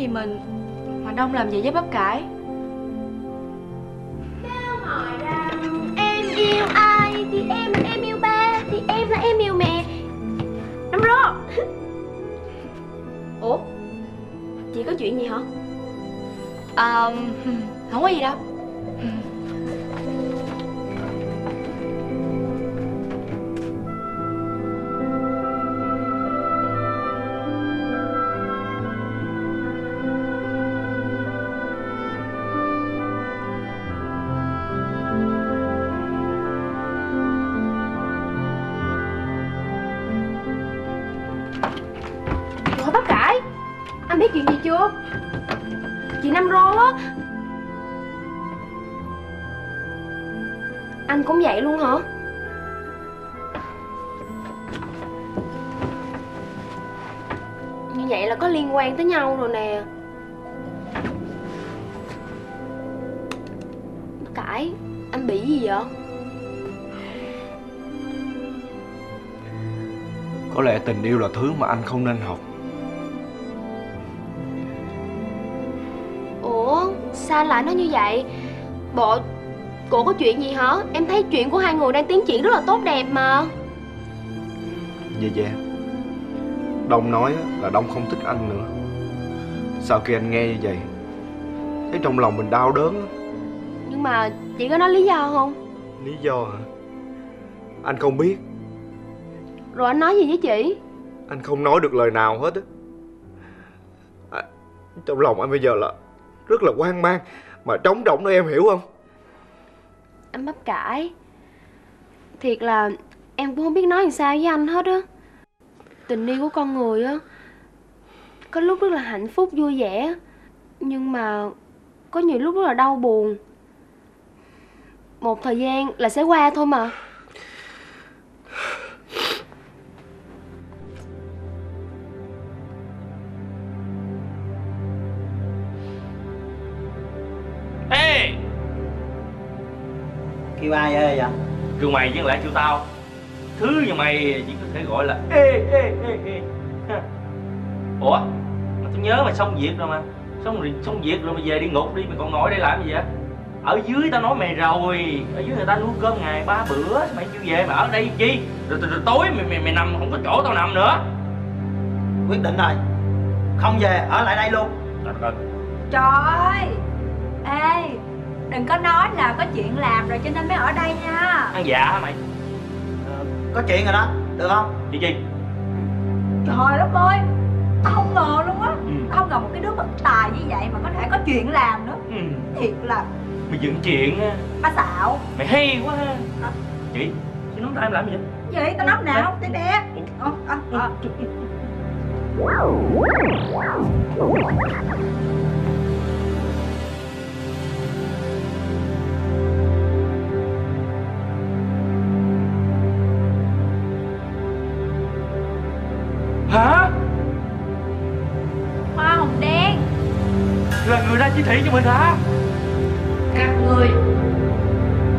Gì mình? Mà Đông làm gì với bắp cải? Em yêu ai thì em là em yêu ba thì em là em yêu mẹ. Năm rô ủa? Chị có chuyện gì hả? À, Không có gì đâu tới nhau rồi nè. Cải Anh bị gì vậy? Có lẽ tình yêu là thứ mà anh không nên học. Ủa sao lại nói như vậy? Bộ Cổ có chuyện gì hả? Em thấy chuyện của hai người đang tiến triển rất là tốt đẹp mà. Dạ dạ. Đông nói là Đông không thích anh nữa Sau khi anh nghe như vậy? Thấy trong lòng mình đau đớn. Nhưng mà chị có nói lý do không? Lý do hả? Anh không biết. Rồi anh nói gì với chị? Anh không nói được lời nào hết á. À, Trong lòng anh bây giờ là Rất là hoang mang. Mà trống rỗng đó em hiểu không? Anh bắp cải. Thiệt là em cũng không biết nói làm sao với anh hết á. Tình yêu của con người á Có lúc rất là hạnh phúc vui vẻ. Nhưng mà Có nhiều lúc rất là đau buồn. Một thời gian là sẽ qua thôi mà. Ê! Kêu ai ơi vậy? Kêu mày chứ không lẽ kêu tao. Thứ như mày chỉ có thể gọi là ê ê ê ê. Ủa tôi nhớ mày xong việc rồi mà. Xong rồi xong việc rồi mày về đi ngục đi Mày còn ngồi đây làm gì vậy? Ở dưới tao nói mày rồi Ở dưới người ta nuôi cơm ngày ba bữa Mày chưa về mà ở đây chi? Rồi, rồi, rồi tối mày, mày mày nằm không có chỗ tao nằm nữa. Quyết định rồi. Không về ở lại đây luôn. Trời đất ơi Trời ơi! Ê Đừng có nói là có chuyện làm rồi cho nên mới ở đây nha. Ăn dạ hả mày? Ờ, có chuyện rồi đó được không? Chuyện gì Trời đất ơi Tao không ngờ luôn á. Ừ. Tao không ngờ một cái đứa bất tài như vậy mà có thể có chuyện làm nữa. Ừ. Thiệt là Mày dựng chuyện á. ba xạo. Mày hay quá ha. Chị Chị nắm tay em làm gì? Vậy Gì tao nắm nào Tí bé Ờ, ờ, ờ. Chỉ thị cho mình hả? Các người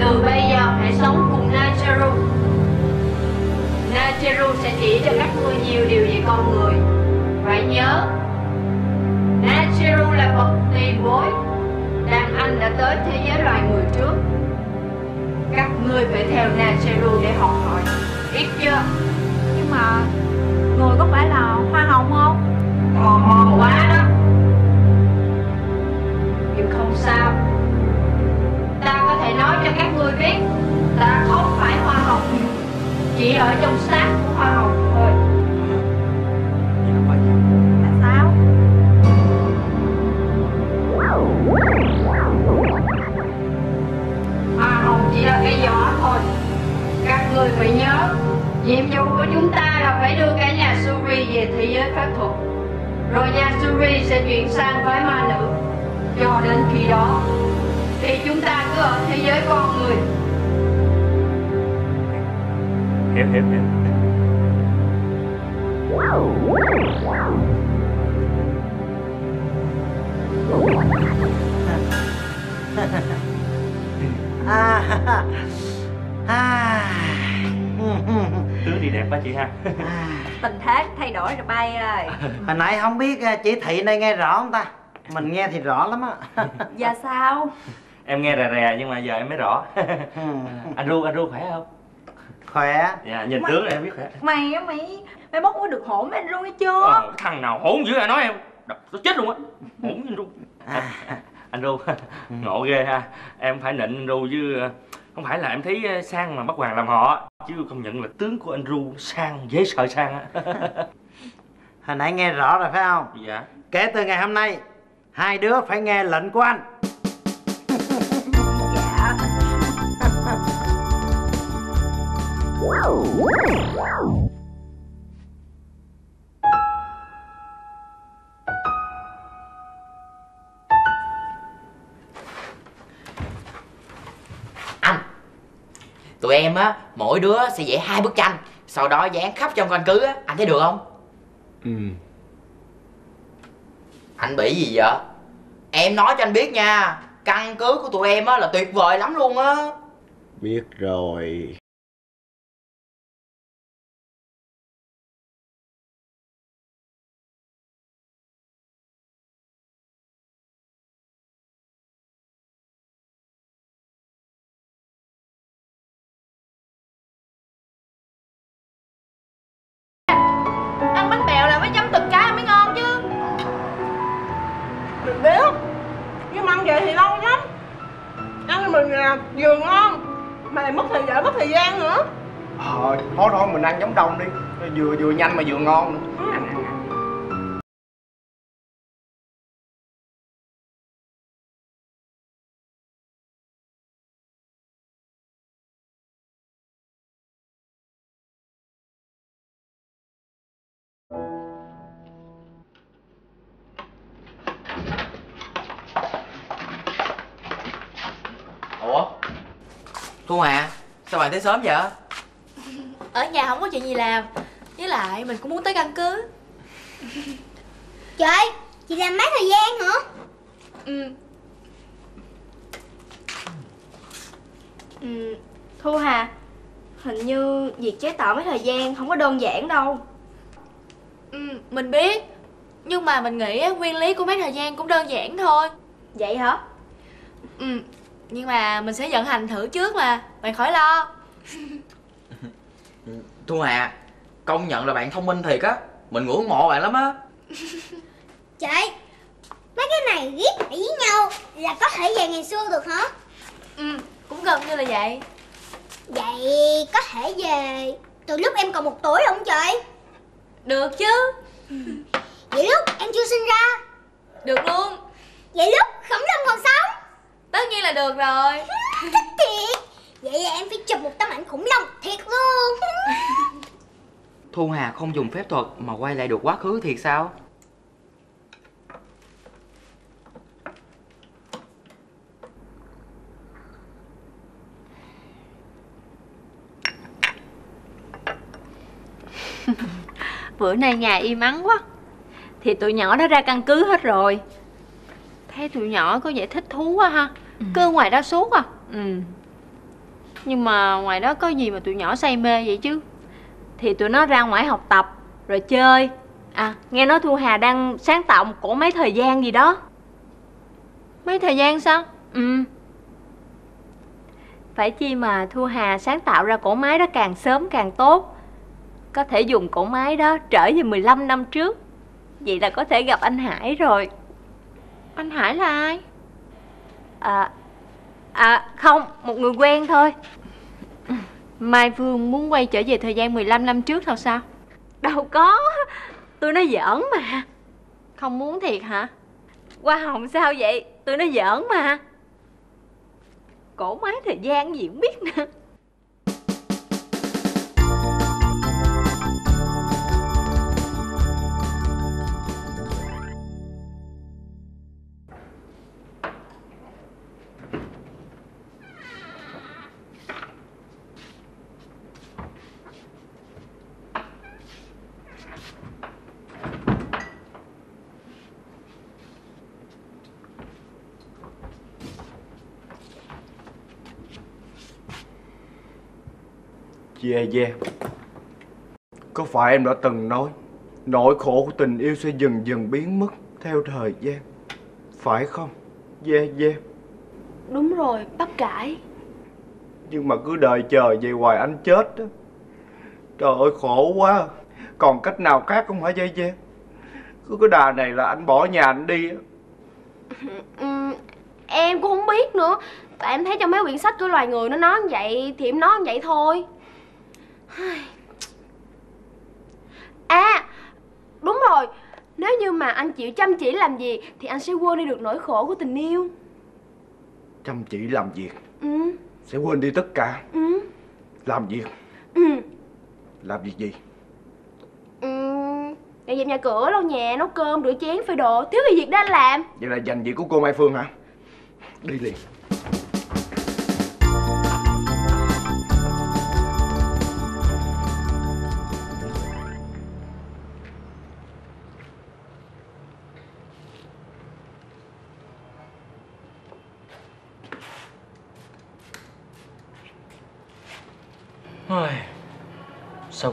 Từ bây giờ hãy sống cùng Nacheru Nacheru sẽ chỉ cho các ngươi nhiều điều về con người. Phải nhớ Nacheru là bậc tiền bối Đàn anh đã tới thế giới loài người trước. Các ngươi phải theo Nacheru để học hỏi. Biết chưa? Nhưng mà Người có phải là hoa hồng không? Tò mò quá biết Ta không phải hoa hồng. Chỉ ở trong xác của hoa hồng thôi. Sao? Hoa hồng chỉ là cái giỏ thôi. Các người phải nhớ, Nhiệm vụ của chúng ta là phải đưa cả nhà Suri về thế giới pháp thuật. Rồi nhà Suri sẽ chuyển sang phái ma nữ. Cho đến khi đó thì chúng ta cứ ở thế giới con người. Hiểu hiểu hiểu. À, à, tướng đi đẹp quá chị ha. Tình thế thay đổi rồi bay ơi. Hồi nãy không biết à, chị thị này nghe rõ không ta? Mình nghe thì rõ lắm á. Giờ sao em nghe rè rè nhưng mà giờ em mới rõ. Ừ. anh ru anh ru khỏe không? Khỏe. Dạ nhìn tướng là em biết khỏe. Mày á mày Mày bốc có được hổn với anh Ru hay chưa? Ờ, thằng nào hỗn dữ ai nói em. Đập nó chết luôn á. Hỗn với anh ru. À. anh ru. Ngộ ghê ha. Em phải nịnh anh ru chứ không phải là em thấy ờ, sang mà bắt hoàng làm họ chứ công nhận là tướng của anh ru sang dễ sợ sang á. Hồi nãy nghe rõ rồi phải không? Dạ. Kể từ ngày hôm nay hai đứa phải nghe lệnh của anh anh tụi em á mỗi đứa sẽ vẽ hai bức tranh sau đó dán khắp trong căn cứ á. Anh thấy được không? Ừ. Anh bị gì vậy? Em nói cho anh biết nha căn cứ của tụi em á là tuyệt vời lắm luôn á. Biết rồi mình là vừa ngon Mà lại mất thời giờ mất thời gian nữa. Ờ, thôi thôi mình ăn giống đông đi. Vừa vừa nhanh mà vừa ngon nữa. Bạn tới sớm vậy? Ở nhà không có chuyện gì làm. Với lại mình cũng muốn tới căn cứ. Trời, chị làm mấy thời gian hả? Ừ. Ừ, Thu Hà Hình như việc chế tạo mấy thời gian không có đơn giản đâu. Ừ, Mình biết. Nhưng mà mình nghĩ á, nguyên lý của mấy thời gian cũng đơn giản thôi. Vậy hả? Ừ Nhưng mà mình sẽ vận hành thử trước mà Bạn khỏi lo thu hà công nhận là bạn thông minh thiệt á. Mình ngưỡng mộ bạn lắm á. Trời, mấy cái này ghép lại với nhau là có thể về ngày xưa được hả? Ừ Cũng gần như là vậy. Vậy có thể về từ lúc em còn một tuổi không trời? Được chứ. Vậy lúc em chưa sinh ra? Được luôn. Vậy lúc khổng lồ còn sống? Tất nhiên là được rồi. Thích thiệt Vậy là em phải chụp một tấm ảnh khủng long thiệt luôn. Thu hà không dùng phép thuật mà quay lại được quá khứ thiệt sao? Bữa nay nhà im ắng quá. Thì tụi nhỏ đã ra căn cứ hết rồi. Thấy tụi nhỏ có vẻ thích thú quá ha. Cứ ở ngoài đó suốt à? Ừ. Nhưng mà ngoài đó có gì mà tụi nhỏ say mê vậy chứ? Thì tụi nó ra ngoài học tập Rồi chơi. À nghe nói Thu Hà đang sáng tạo một cổ máy thời gian gì đó. Máy thời gian sao? Ừ. Phải chi mà Thu Hà sáng tạo ra cổ máy đó càng sớm càng tốt. Có thể dùng cổ máy đó trở về 15 năm trước. Vậy là có thể gặp anh Hải rồi. Anh Hải là ai? À, à không, một người quen thôi. Mai Phương muốn quay trở về thời gian 15 năm trước thôi sao? Đâu có, tôi nói giỡn mà Không muốn thiệt hả? Hoa hồng sao vậy? Tôi nói giỡn mà Cổ máy thời gian gì cũng biết nữa Dè dè Có phải em đã từng nói Nỗi khổ của tình yêu sẽ dần dần biến mất Theo thời gian? Phải không? Dè Đúng rồi, bắp cải Nhưng mà cứ đợi chờ vậy hoài anh chết đó. Trời ơi khổ quá. Còn cách nào khác không hả dè Cứ cái đà này là anh bỏ nhà anh đi. Ừm, Em cũng không biết nữa. Tại em thấy trong mấy quyển sách của loài người nó nói như vậy Thì em nói như vậy thôi À Đúng rồi. Nếu như mà anh chịu chăm chỉ làm gì Thì anh sẽ quên đi được nỗi khổ của tình yêu. Chăm chỉ làm việc. Ừ. Sẽ quên đi tất cả. Ừ. Làm việc. Ừ. Làm việc gì? Ừ. Dọn dẹp nhà cửa, lau nhà, nấu cơm, rửa chén, phơi đồ. Thiếu gì việc đó anh làm? Vậy là dành việc của cô Mai Phương hả? Đi liền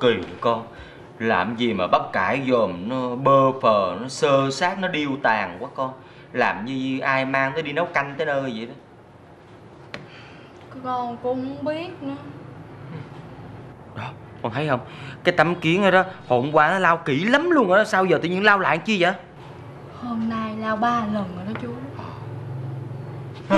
kỳ vậy con. Làm gì mà bắp cải dòm nó bơ phờ Nó sơ sát nó điêu tàn quá con. Làm như ai mang tới đi nấu canh tới nơi vậy đó. Con cũng không biết nữa. Đó, con thấy không? Cái tấm kiến đó, đó Hôm qua nó lao kỹ lắm luôn rồi đó. Sao giờ tự nhiên lao lại chi vậy? Hôm nay lao ba lần rồi đó chú.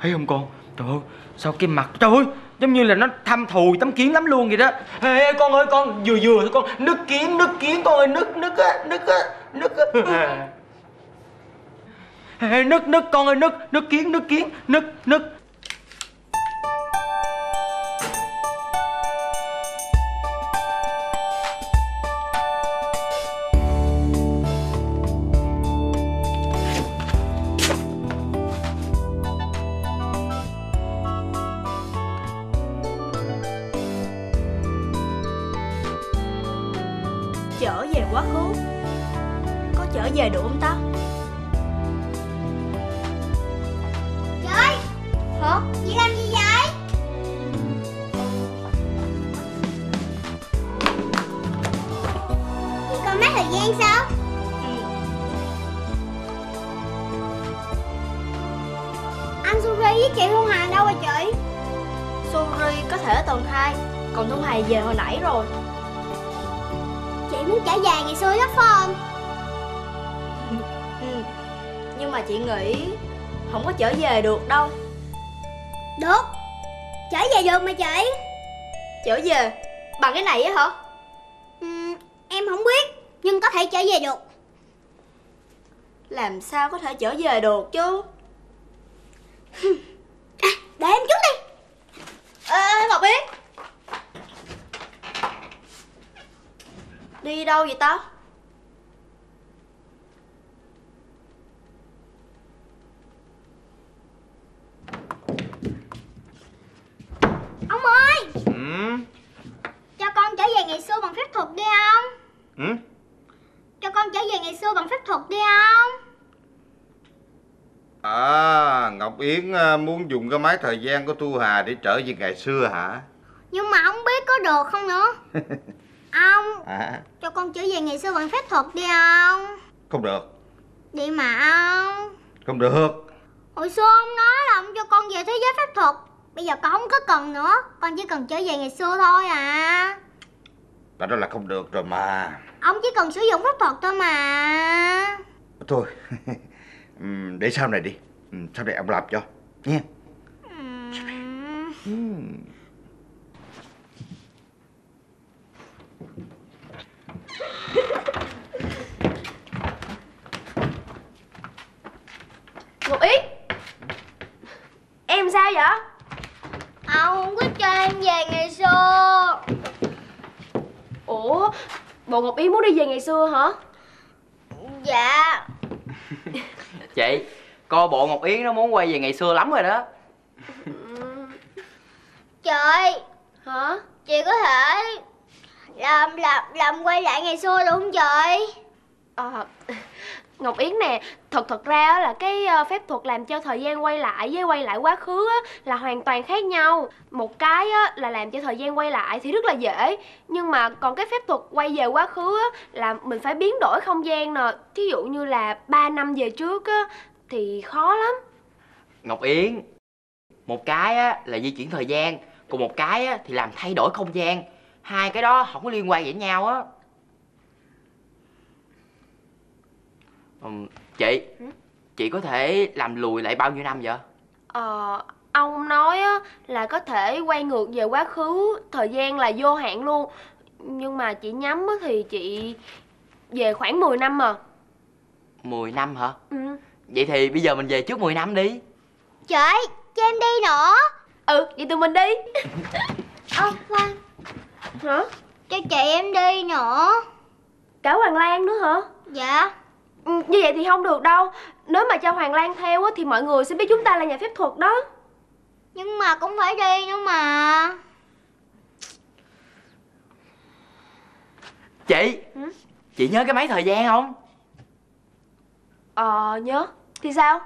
Thấy không con? Trời ơi Sao cái mặt Trời ơi Giống như là nó thăm thù tấm kiến lắm luôn vậy đó. Ê, con ơi con vừa vừa thôi con. Nứt kiến nứt kiến con ơi nứt nứt á nứt á nứt á. Ê, nứt nứt con ơi nứt nứt kiến nứt kiến nứt nứt Trở về quá khứ Có trở về được không ta Trời Hả? Chị làm gì vậy? Chị còn mấy thời gian sao? Anh Suri với chị Thu Hà đâu rồi chị? Suri có thể ở tầng 2 Còn Thu Hà về hồi nãy rồi Chị muốn trở về ngày xưa lắm phải không? ừ. Nhưng mà chị nghĩ Không có trở về được đâu. Được. Trở về được mà chị. Trở về? Bằng cái này á hả? Ừm, Em không biết Nhưng có thể trở về được. Làm sao có thể trở về được chứ? Để em chút đi. Ê Ngọc Yến Đi đâu vậy ta? Ông ơi! Ừ? Cho con trở về ngày xưa bằng phép thuật đi không? Ừ? Cho con trở về ngày xưa bằng phép thuật đi không? À, Ngọc Yến à, muốn dùng cái máy thời gian của Thu Hà để trở về ngày xưa hả? Nhưng mà không biết có được không nữa Ông À, Cho con trở về ngày xưa bằng phép thuật đi không không được, Đi mà ông. Không được. Hồi xưa ông nói là ông cho con về thế giới phép thuật. Bây giờ con không có cần nữa. Con chỉ cần trở về ngày xưa thôi à. Và đó là không được rồi mà. Ông chỉ cần sử dụng phép thuật thôi mà. Thôi, ừm, để sau này đi. Ừm, sau này ông làm cho, nha. Ừm. Ngọc Yến Em sao vậy? Ông không có cho em về ngày xưa. Ủa Bộ Ngọc Yến muốn đi về ngày xưa hả? Dạ. Chị Coi bộ Ngọc Yến nó muốn quay về ngày xưa lắm rồi đó. Trời. Hả? Chị có thể Làm làm làm quay lại ngày xưa được không chị à, Ngọc Yến nè, thật thật ra á là cái ờ, phép thuật làm cho thời gian quay lại với quay lại quá khứ á, là hoàn toàn khác nhau. Một cái á, là làm cho thời gian quay lại thì rất là dễ, nhưng mà còn cái phép thuật quay về quá khứ á, là mình phải biến đổi không gian nè. Thí dụ như là 3 năm về trước á, thì khó lắm. Ngọc Yến Một cái á, là di chuyển thời gian Còn một cái á, thì làm thay đổi không gian Hai cái đó không có liên quan gì với nhau á Ừm, Chị Chị có thể làm lùi lại bao nhiêu năm vậy? Ờ, ông nói á, là có thể quay ngược về quá khứ, thời gian là vô hạn luôn. Nhưng mà chị nhắm á, thì chị về khoảng 10 năm mà. 10 năm hả? Ừ. Vậy thì bây giờ mình về trước 10 năm đi Trời, cho em đi nữa Ừ, vậy tụi mình đi Ơ, Khoan Hả? Cho chị em đi nữa. Cả Hoàng Lan nữa hả? Dạ. Ừ, như vậy thì không được đâu. Nếu mà cho Hoàng Lan theo á, thì mọi người sẽ biết chúng ta là nhà phép thuật đó. Nhưng mà cũng phải đi nữa mà. Chị Chị nhớ cái máy thời gian không? Ờ, nhớ. Thì sao?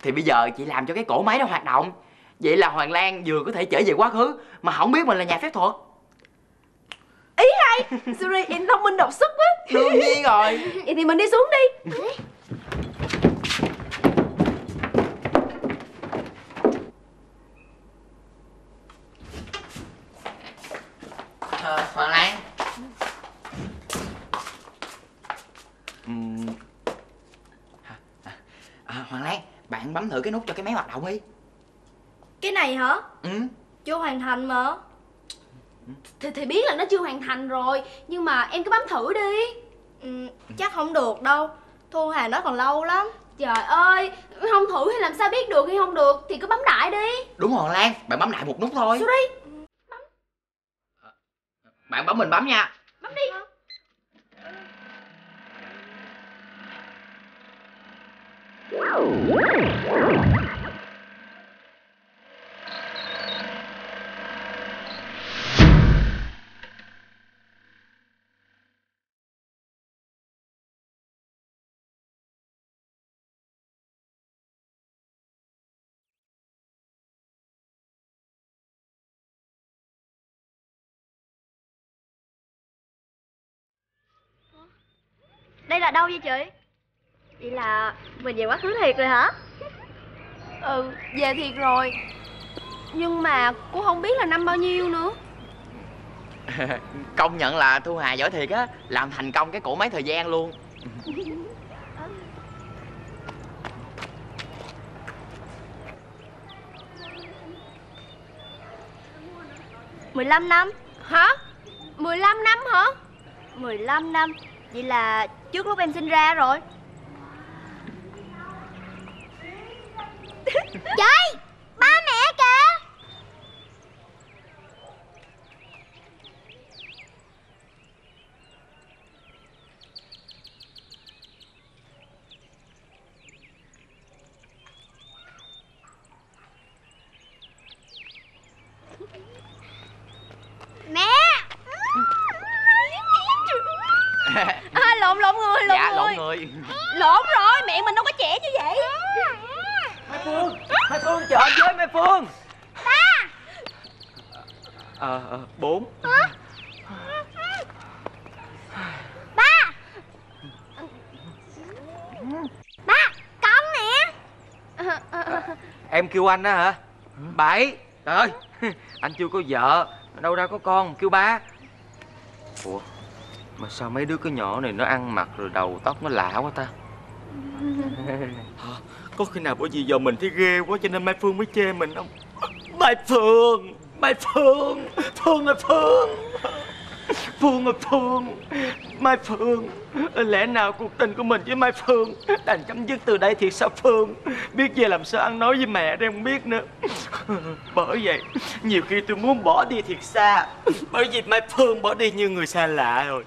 Thì bây giờ chị làm cho cái cổ máy nó hoạt động. Vậy là Hoàng Lan vừa có thể trở về quá khứ Mà không biết mình là nhà phép thuật Ý hay Suri, em thông minh đột xuất quá. Đương nhiên rồi. Vậy thì mình đi xuống đi. Ờ, Hoàng Lan. À, à, à, Hoàng Lan Bạn bấm thử cái nút cho cái máy hoạt động đi. Cái này hả? Ừ Chưa hoàn thành mà Thì, thì biết là nó chưa hoàn thành rồi Nhưng mà em cứ bấm thử đi. Ừ, Chắc không được đâu. Thu Hà nói còn lâu lắm. Trời ơi Không thử thì làm sao biết được hay không được Thì cứ bấm đại đi. Đúng Hoàng Lan Bạn bấm đại một nút thôi. Suri Bạn bấm mình bấm nha. Bấm đi Đây là đâu vậy chị? Vậy là mình về quá khứ thiệt rồi hả? Ừ, về thiệt rồi Nhưng mà cũng không biết là năm bao nhiêu nữa Công nhận là Thu Hà giỏi thiệt á Làm thành công cái cổ máy thời gian luôn mười lăm năm Hả? 15 năm hả? mười lăm năm Vậy là trước lúc em sinh ra rồi Trời Ba mẹ kìa Mẹ À, lộn lộn người, lộn Dạ người lộn người. Lộn rồi, mẹ mình đâu có trẻ như vậy. Mai Phương Mai Phương chờ anh với Mai Phương. Ba Ờ ờ bốn. Ba. Ba Con nè. Em kêu anh đó hả? Bảy. Trời ơi Anh chưa có vợ. Đâu ra có con Kêu ba. Ủa mà sao mấy đứa cái nhỏ này nó ăn mặc rồi đầu tóc nó lạ quá ta? Có khi nào bởi vì giờ mình thấy ghê quá cho nên Mai Phương mới chê mình không? Mai Phương! Mai Phương! Phương ơi Phương! Phương ơi, Phương. Mai Phương, Lẽ nào cuộc tình của mình với Mai Phương Đành chấm dứt từ đây thiệt sao, Phương? Biết về làm sao ăn nói với mẹ đây không biết nữa. Bởi vậy, Nhiều khi tôi muốn bỏ đi thiệt xa. Bởi vì Mai Phương bỏ đi như người xa lạ rồi.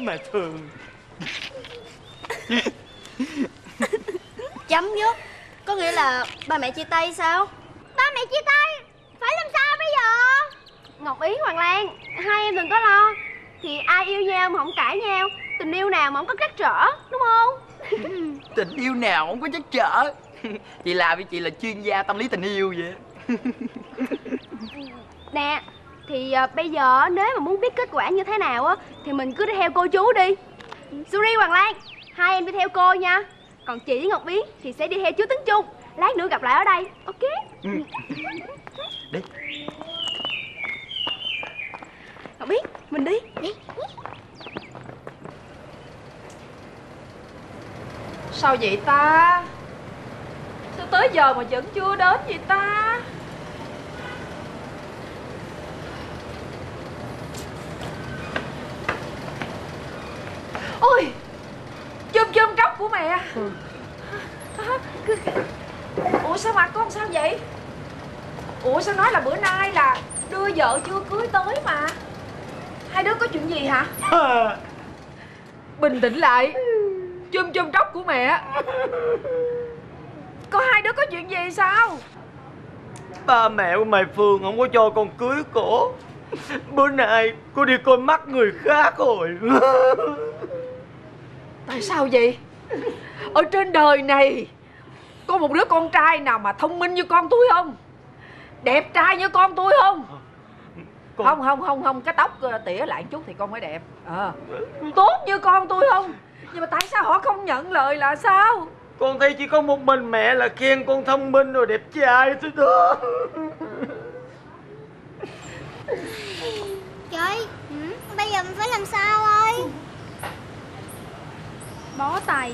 Mai Phương. Chấm dứt. Có nghĩa là ba mẹ chia tay sao? Ba mẹ chia tay? Phải làm sao bây giờ? Ngọc Ý, Hoàng Lan Hai em đừng có lo. Thì ai yêu nhau mà không cãi nhau Tình yêu nào mà không có trắc trở Đúng không? Tình yêu nào không có chắc trở. Chị làm với chị là chuyên gia tâm lý tình yêu vậy. Nè Thì à, bây giờ nếu mà muốn biết kết quả như thế nào á Thì mình cứ đi theo cô chú đi. Suri Hoàng Lan Hai em đi theo cô nha. Còn chị với Ngọc Biến thì sẽ đi theo chú Tấn Trung. Lát nữa gặp lại ở đây Ok? Đi Ngọc Biến mình đi. Đi Sao vậy ta? Sao tới giờ mà vẫn chưa đến vậy ta? Ôi Chôm chôm tróc của mẹ. Ủa sao mặt con sao vậy? Ủa sao nói là bữa nay là Đưa vợ chưa cưới tới mà Hai đứa có chuyện gì hả? Bình tĩnh lại. Chôm chôm tróc của mẹ. Có hai đứa có chuyện gì sao? Ba mẹ của mày Phương không có cho con cưới cổ. Bữa nay cô đi coi mắt người khác rồi. Tại sao vậy? Ở trên đời này Có một đứa con trai nào mà thông minh như con tôi không? Đẹp trai như con tôi không con không không không không cái tóc ờ, tỉa lại chút thì con mới đẹp. Ờ. À. tốt như con tôi không? Nhưng mà tại sao họ không nhận lời là sao? Con thấy chỉ có một mình mẹ là khen con thông minh rồi đẹp trai thôi đó Trời, ừ, bây giờ mình phải làm sao ơi? Bó tay.